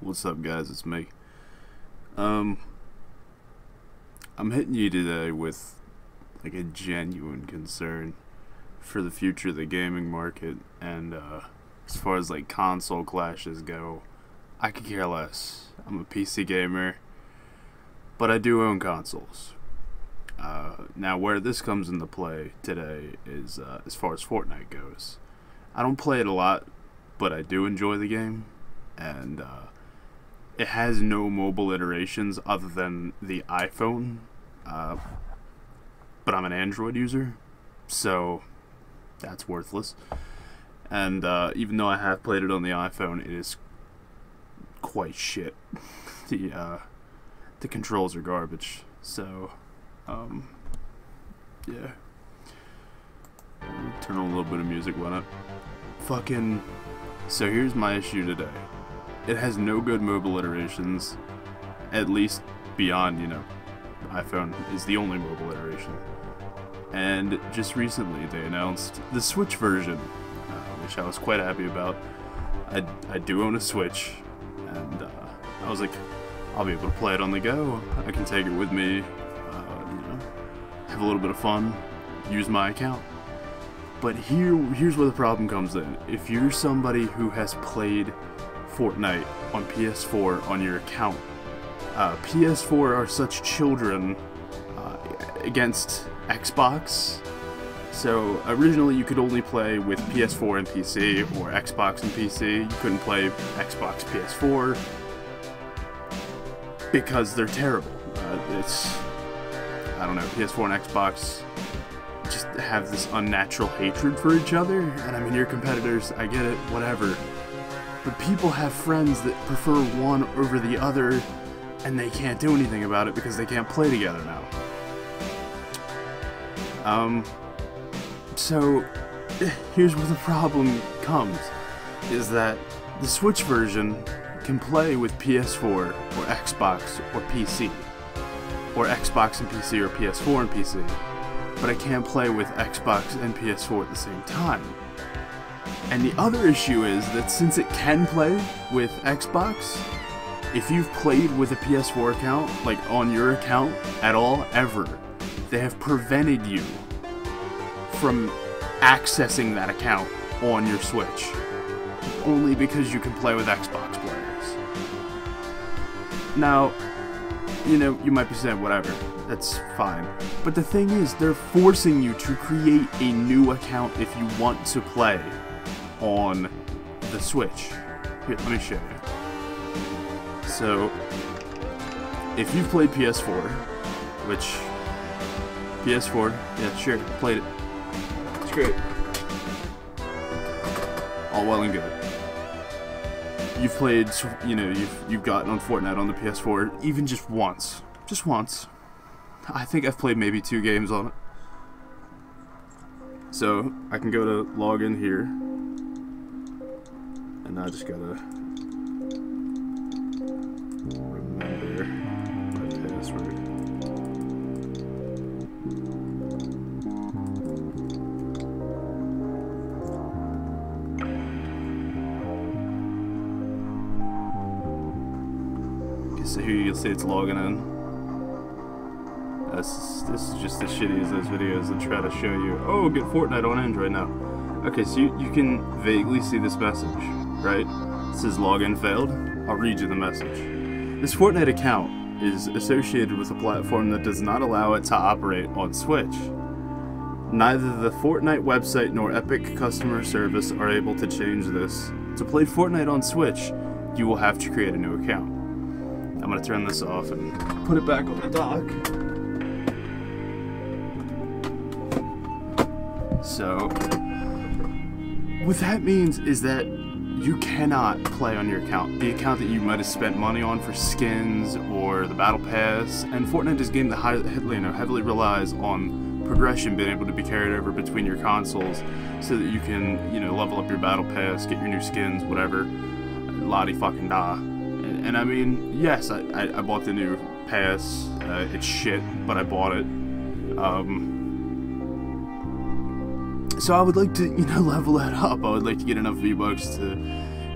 What's up, guys? It's me. Um, I'm hitting you today with like a genuine concern for the future of the gaming market, and uh, as far as like console clashes go, I could care less. I'm a PC gamer, but I do own consoles. Uh, now, where this comes into play today is uh, as far as Fortnite goes. I don't play it a lot, but I do enjoy the game, and uh, it has no mobile iterations other than the iPhone. Uh, but I'm an Android user, so that's worthless. And uh, even though I have played it on the iPhone, it is quite shit. the uh, the controls are garbage. So, um, yeah. Turn on a little bit of music, why not? Fucking. So here's my issue today. It has no good mobile iterations, at least beyond, you know, iPhone is the only mobile iteration. And just recently they announced the Switch version, uh, which I was quite happy about. I, I do own a Switch, and uh, I was like, I'll be able to play it on the go. I can take it with me, uh, you know, have a little bit of fun, use my account. But here, here's where the problem comes in. If you're somebody who has played Fortnite on PS4 on your account, uh, PS4 are such children uh, against Xbox. So originally you could only play with PS4 and PC or Xbox and PC. You couldn't play Xbox PS4 because they're terrible. Uh, it's I don't know PS4 and Xbox just have this unnatural hatred for each other. And I mean, your competitors, I get it, whatever. But people have friends that prefer one over the other, and they can't do anything about it because they can't play together now. Um, so here's where the problem comes, is that the Switch version can play with PS4 or Xbox or PC, or Xbox and PC or PS4 and PC, but I can't play with Xbox and PS4 at the same time. And the other issue is that since it can play with Xbox, if you've played with a PS4 account, like on your account at all, ever, they have prevented you from accessing that account on your Switch. Only because you can play with Xbox players. Now, you know, you might be saying, whatever, that's fine. But the thing is, they're forcing you to create a new account if you want to play on the Switch. Here, let me show you. So, if you've played PS4, which PS4, yeah, sure, played it. It's great. All well and good. You've played, you know, you've you've gotten on Fortnite on the PS4 even just once, just once. I think I've played maybe two games on it. So I can go to log in here, and I just gotta remember my password. So here you'll see it's logging in. This, this is just as shitty as those videos that try to show you, oh, get Fortnite on Android now. Okay, so you, you can vaguely see this message, right? It says login failed. I'll read you the message. This Fortnite account is associated with a platform that does not allow it to operate on Switch. Neither the Fortnite website nor Epic customer service are able to change this. To play Fortnite on Switch, you will have to create a new account. I'm going to turn this off and put it back on the dock. So, what that means is that you cannot play on your account. The account that you might have spent money on for skins or the battle pass, and Fortnite is a game that high, you know, heavily relies on progression being able to be carried over between your consoles so that you can, you know, level up your battle pass, get your new skins, whatever. Lottie fucking da. And, and I mean, yes, I, I, I, bought the new pass. Uh, it's shit, but I bought it. Um, so I would like to, you know, level that up. I would like to get enough V-Bucks to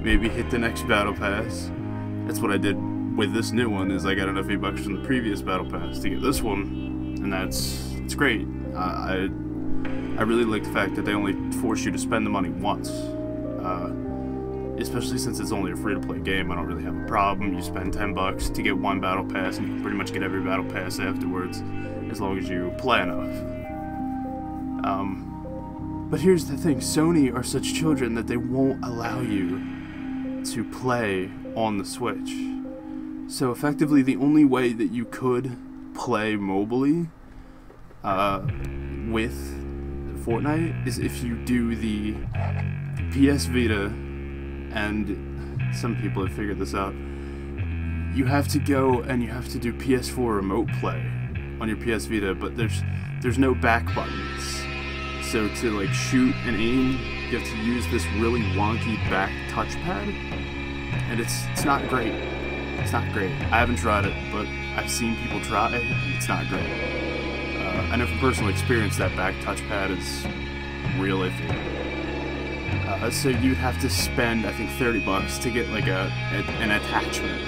maybe hit the next Battle Pass. that's what I did with this new one. Is I got enough V bucks from the previous battle pass to get this one, and that's it's great. I I really like the fact that they only force you to spend the money once. Uh, especially since it's only a free-to-play game, I don't really have a problem. You spend 10 bucks to get one battle pass, and you can pretty much get every battle pass afterwards, as long as you play enough. Um, but here's the thing, Sony are such children that they won't allow you to play on the Switch. So effectively, the only way that you could play mobily uh, with Fortnite is if you do the PS Vita and some people have figured this out. You have to go and you have to do PS4 remote play on your PS Vita, but there's there's no back buttons. So to like shoot and aim, you have to use this really wonky back touchpad, and it's it's not great. It's not great. I haven't tried it, but I've seen people try it. It's not great. Uh, I know from personal experience that back touchpad is real iffy. Uh, so you'd have to spend, I think, 30 bucks to get like a, a, an attachment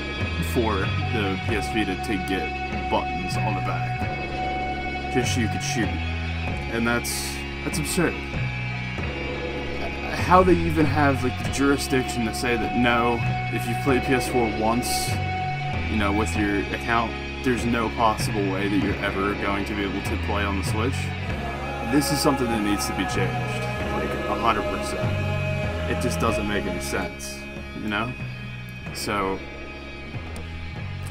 for the PS Vita to get buttons on the back, just so you could shoot. And that's that's absurd. How they even have like the jurisdiction to say that no, if you play PS4 once, you know, with your account, there's no possible way that you're ever going to be able to play on the Switch. This is something that needs to be changed, like 100% it just doesn't make any sense, you know? So,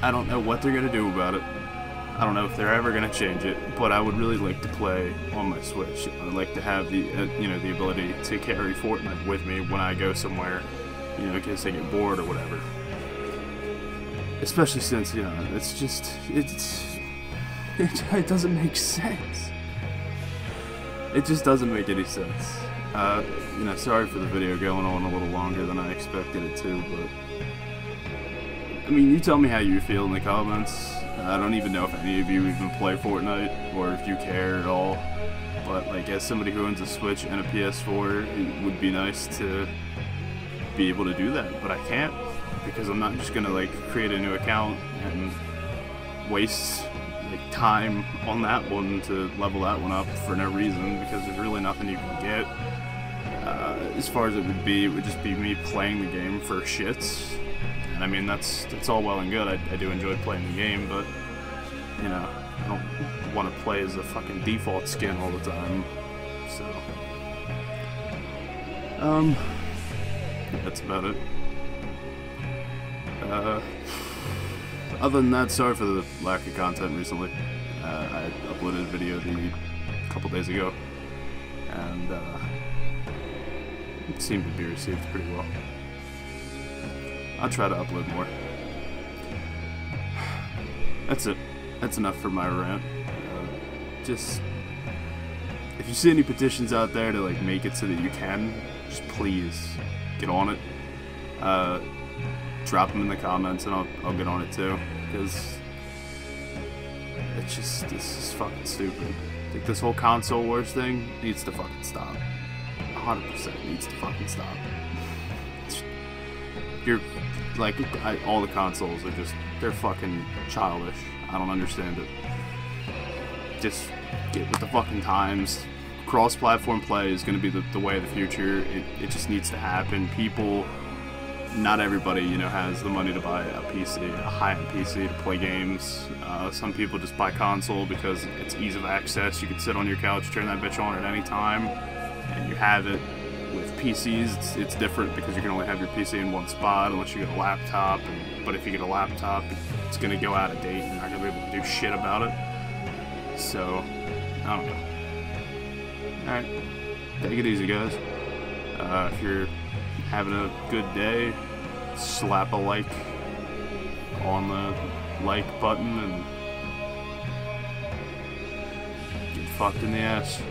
I don't know what they're to do about it. I don't know if they're ever going to change it, but I would really like to play on my Switch. I'd like to have the, uh, you know, the ability to carry Fortnite with me when I go somewhere, you know, in case I get bored or whatever. Especially since, you know, it's just, it's, it, it doesn't make sense. It just doesn't make any sense. Uh, you know, sorry for the video going on a little longer than I expected it to, but... I mean, you tell me how you feel in the comments. I don't even know if any of you even play Fortnite, or if you care at all. But, like, as somebody who owns a Switch and a PS4, it would be nice to be able to do that, but I can't. Because I'm not just gonna, like, create a new account and waste like time on that one to level that one up for no reason because there's really nothing you can get uh, as far as it would be, it would just be me playing the game for shits. I mean, that's that's all well and good. I, I do enjoy playing the game, but you know, I don't want to play as a fucking default skin all the time. So, um, that's about it. Uh, other than that, sorry for the lack of content recently. Uh, I uploaded a video the, a couple days ago, and uh, it seemed to be received pretty well. I'll try to upload more. That's it. That's enough for my rant. Uh, just if you see any petitions out there to like make it so that you can, just please get on it. Uh, drop them in the comments and I'll, I'll get on it too. Because it's just, this is fucking stupid. Like this whole console wars thing needs to fucking stop. 100% needs to fucking stop. You're like I, all the consoles are just they're fucking childish. I don't understand it. Just get with the fucking times. Cross-platform play is going to be the, the way of the future. It, it just needs to happen. People, not everybody, you know, has the money to buy a PC, a high-end PC to play games. Uh, some people just buy console because it's ease of access. You can sit on your couch, turn that bitch on at any time and you have it. With PCs, it's, it's, different because you can only have your PC in one spot unless you get a laptop. And, but if you get a laptop, it's going to go out of date and you're not going to be able to do shit about it. So, I don't know. Alright, take it easy, guys. Uh, if you're having a good day, slap a like on the like button and get fucked in the ass.